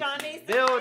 Johnny. Bill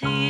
see